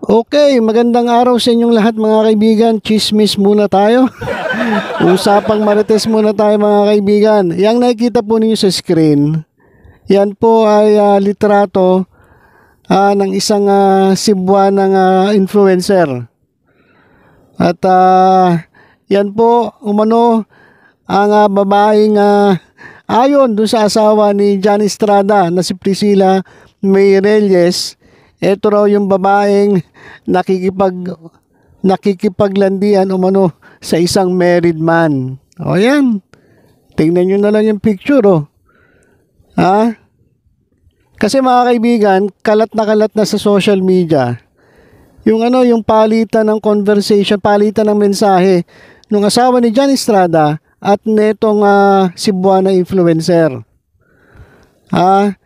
Okay, magandang araw sa inyong lahat mga kaibigan. Chismis muna tayo. Usapang marites muna tayo mga kaibigan. Yang nakikita po ninyo sa screen, yan po ay uh, litrato uh, ng isang uh, Cebuanang uh, influencer. At uh, yan po, umano, ang uh, babaeng uh, ayon doon sa asawa ni John Estrada na si Priscilla May Reyes ito raw yung babaeng nakikipag nakikipaglandian umano sa isang married man. O yan. Tingnan nyo na lang yung picture oh. Ha? Kasi mga kaibigan, kalat na kalat na sa social media. Yung ano, yung palitan ng conversation, palitan ng mensahe ng asawa ni John Estrada at netong uh, Cebuana influencer. Ha?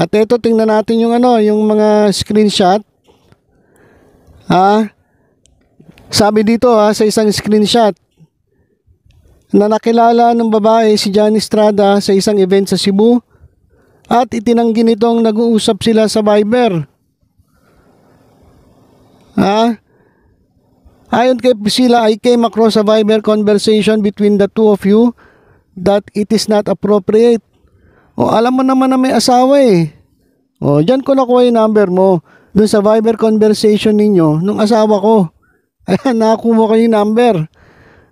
At ito tingnan natin yung ano, yung mga screenshot. Ha? Sabi dito ha, sa isang screenshot na nakilala ng babae si John Estrada sa isang event sa Cebu at itinanggi nitong nag-uusap sila sa Viber. Ha? Ayon kay Priscilla, I came across a Viber conversation between the two of you that it is not appropriate o alam mo naman na may asawa eh. O diyan ko nakuha yung number mo. Doon sa Viber conversation ninyo nung asawa ko. Ayan, nakakuha ko yung number.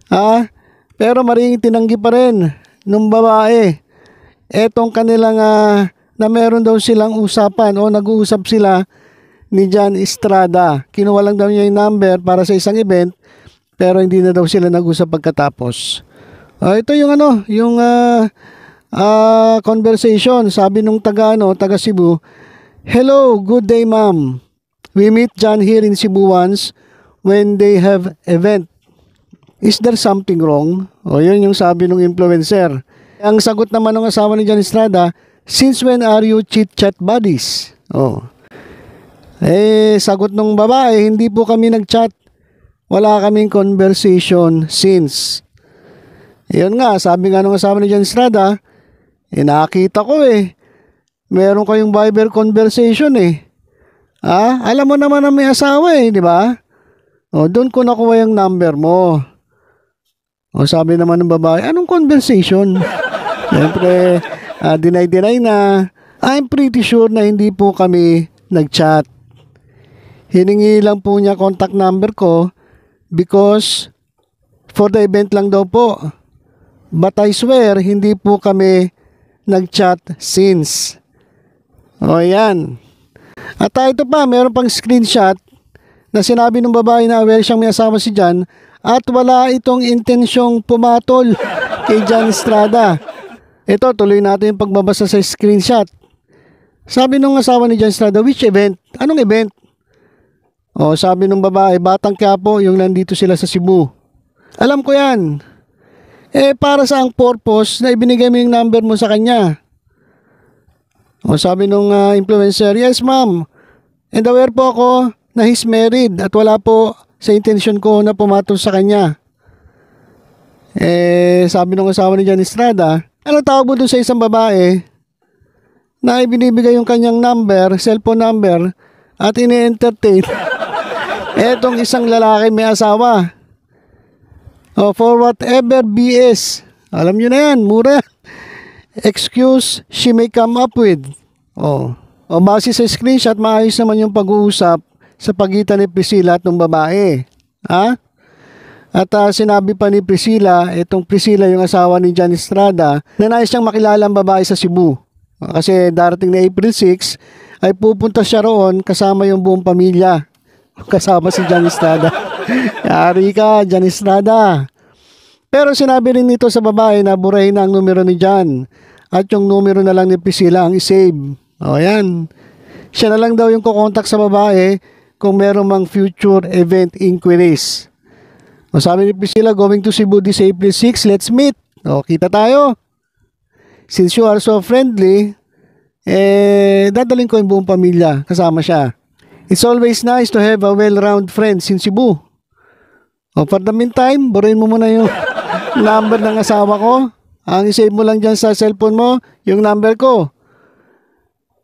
Ha? Pero maring tinanggi pa rin nung babae. Etong kanilang uh, na meron daw silang usapan o nag-uusap sila ni John Estrada. Kinuha lang daw niya yung number para sa isang event pero hindi na daw sila nag-usap pagkatapos. Uh, ito yung ano, yung uh, uh, conversation. Sabi nung taga, ano, taga Cebu, Hello, good day ma'am. We meet John here in Cebu once when they have event. Is there something wrong? O yun yung sabi ng influencer. Ang sagot naman ng asawa ni John Estrada, Since when are you chit-chat buddies? Oh. Eh, sagot ng babae, hindi po kami nag-chat. Wala kaming conversation since. Yun nga, sabi nga ng asawa ni John Estrada, eh nakita ko eh. Meron kayong Viber conversation eh. Ah, alam mo naman na may asawa eh, di ba? O, doon ko nakuha yung number mo. O, sabi naman ng babae, anong conversation? Siyempre, uh, deny-deny na. I'm pretty sure na hindi po kami nag-chat. Hiningi lang po niya contact number ko because for the event lang daw po. But I swear, hindi po kami nag-chat since. O yan. At uh, ito pa, meron pang screenshot na sinabi ng babae na aware siyang may asawa si Jan at wala itong intensyong pumatol kay Jan Estrada. Ito, tuloy natin yung pagbabasa sa screenshot. Sabi nung asawa ni Jan Estrada, which event? Anong event? O, sabi nung babae, Batang Quiapo, yung nandito sila sa Cebu. Alam ko yan. Eh, para sa ang purpose na ibinigay mo yung number mo sa kanya? O sabi nung uh, influencer, yes ma'am. And aware po ako na he's married at wala po sa intention ko na pumatol sa kanya. Eh, sabi nung asawa ni Jan Estrada, ano tawag mo doon sa isang babae na ibinibigay yung kanyang number, cellphone number, at ini-entertain etong isang lalaki may asawa Oh, for whatever BS. Alam nyo na yan, mura. Excuse she may come up with. Oh. O base sa screenshot, maayos naman yung pag-uusap sa pagitan ni Priscilla at ng babae. Ha? At uh, sinabi pa ni Priscilla, itong Priscilla yung asawa ni John Estrada, na nais siyang makilala ang babae sa Cebu. Kasi darating na April 6, ay pupunta siya roon kasama yung buong pamilya. Kasama si John Estrada. Yari ka, Jan Estrada. Pero sinabi rin nito sa babae na burahin na ang numero ni Jan at yung numero na lang ni Priscilla ang isave. O yan. Siya na lang daw yung kukontak sa babae kung meron mang future event inquiries. O sabi ni Priscilla, going to Cebu this April 6, let's meet. O, kita tayo. Since you are so friendly, eh, dadaling ko yung buong pamilya. Kasama siya. It's always nice to have a well-round friend in Cebu. O, for the meantime, burin mo muna yung number ng asawa ko. Ang isave mo lang dyan sa cellphone mo, yung number ko.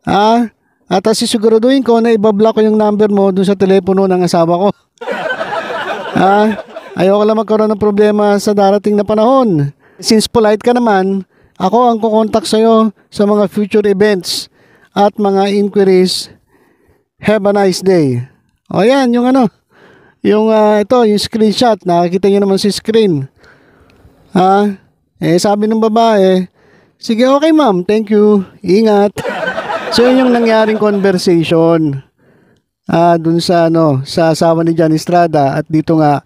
Ha? At uh, sisiguraduhin ko na ibablock ko yung number mo dun sa telepono ng asawa ko. ha? Ayoko lang magkaroon ng problema sa darating na panahon. Since polite ka naman, ako ang kukontak sa'yo sa mga future events at mga inquiries. Have a nice day. O yan, yung ano, yung uh, ito, yung screenshot, nakikita nyo naman si screen. Ha? Eh, sabi ng babae, sige, okay ma'am, thank you, ingat. so, yun yung nangyaring conversation. Ah, dun sa ano, sa asawa ni John Estrada at dito nga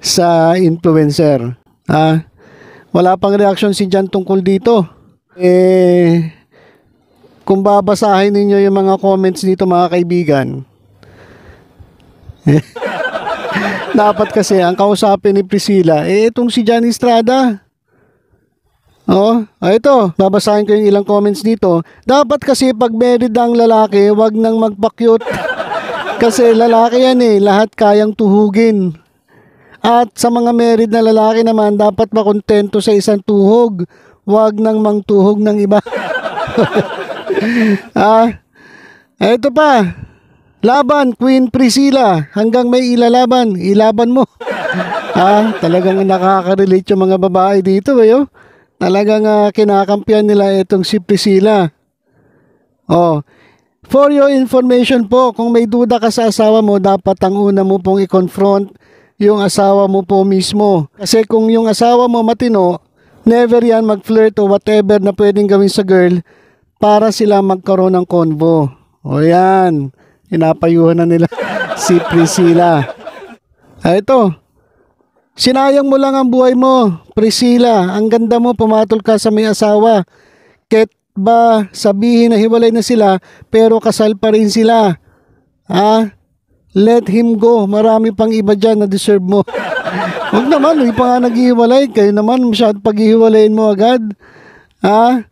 sa influencer. Ah, wala pang reaction si Jan tungkol dito. Eh, kung babasahin ninyo yung mga comments dito mga kaibigan, dapat kasi ang kausapin ni Priscilla, eh itong si Jan Estrada. Oh, ah, ito, babasahin ko yung ilang comments dito. Dapat kasi pag married ang lalaki, wag nang magpakyut. kasi lalaki yan eh, lahat kayang tuhugin. At sa mga married na lalaki naman, dapat makontento sa isang tuhog. Huwag nang mangtuhog ng iba. ah, ito pa. Laban, Queen Priscilla. Hanggang may ilalaban, ilaban mo. ah, talagang nakaka-relate yung mga babae dito eh. Oh. Talagang uh, kinakampiyan nila itong si Priscilla. Oh, For your information po, kung may duda ka sa asawa mo, dapat ang una mo pong i-confront yung asawa mo po mismo. Kasi kung yung asawa mo matino, never yan mag-flirt o whatever na pwedeng gawin sa girl para sila magkaroon ng convo. O yan, pinapayuhan na nila si Priscilla. Ah, ito, sinayang mo lang ang buhay mo, Priscilla. Ang ganda mo, pumatol ka sa may asawa. Ket ba sabihin na hiwalay na sila pero kasal pa rin sila? Ha? Let him go. Marami pang iba dyan na deserve mo. Huwag naman, hindi pa nga naghihiwalay. Kayo naman, masyad paghihiwalayin mo agad. Ha?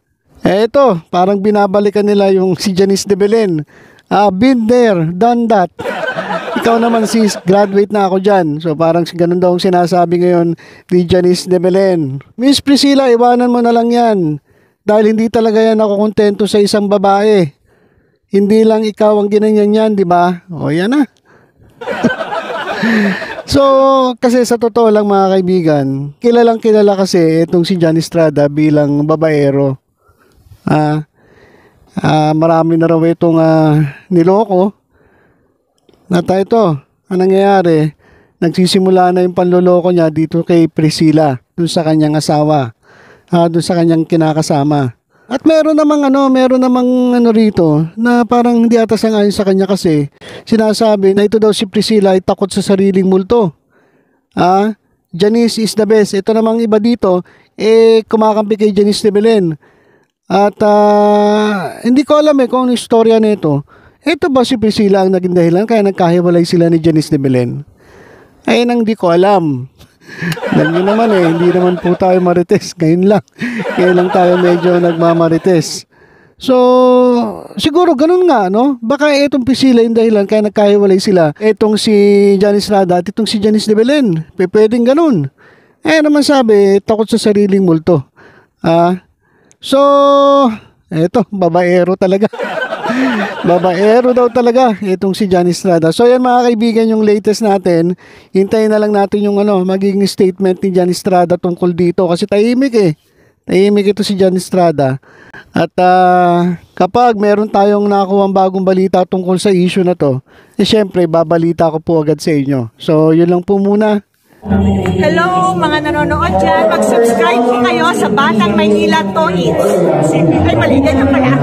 Eh ito, parang binabalikan nila yung si Janice de Belen. Ah, been there, done that. Ikaw naman sis, graduate na ako dyan. So parang ganun daw ang sinasabi ngayon ni Janice de Belen. Miss Priscilla, iwanan mo na lang yan. Dahil hindi talaga yan ako kontento sa isang babae. Hindi lang ikaw ang ginanyan yan, di ba? O yan na. so, kasi sa totoo lang mga kaibigan, kilalang kilala kasi itong si John Estrada bilang babaero. Ah, ah marami na raw itong ah, niloko. Nata ito, ang nangyayari, nagsisimula na yung panloloko niya dito kay Priscilla, dun sa kanyang asawa, ah, dun sa kanyang kinakasama. At meron namang ano, meron namang ano rito na parang hindi ata sangayon sa kanya kasi sinasabi na ito daw si Priscilla ay takot sa sariling multo. Ah, Janice is the best. Ito namang iba dito, eh kumakampi kay Janice de Belen. At uh, hindi ko alam eh kung ano istorya nito. Ito ba si Priscilla ang naging dahilan kaya nagkahiwalay sila ni Janice de Belen? Ay nang di ko alam. Alam nyo naman eh, hindi naman po tayo marites. Ngayon lang. Ngayon lang tayo medyo nagmamarites. So, siguro ganun nga, no? Baka itong Priscilla yung dahilan kaya nagkahiwalay sila. Itong si Janice Rada at itong si Janice de Belen. Pwedeng ganun. Eh naman sabi, takot sa sariling multo. Ah, so, eto, babaero talaga. Babaero daw talaga itong si Johnny Estrada. So yan mga kaibigan yung latest natin. Hintayin na lang natin yung ano, magiging statement ni Johnny Estrada tungkol dito kasi tahimik eh. Tahimik ito si John Estrada. At uh, kapag meron tayong nakuha bagong balita tungkol sa issue na to, eh syempre babalita ko po agad sa inyo. So yun lang po muna. Hello mga nanonood dyan, mag-subscribe po kayo sa Batang Maynila Toys. Ay, mali, ganyan pala.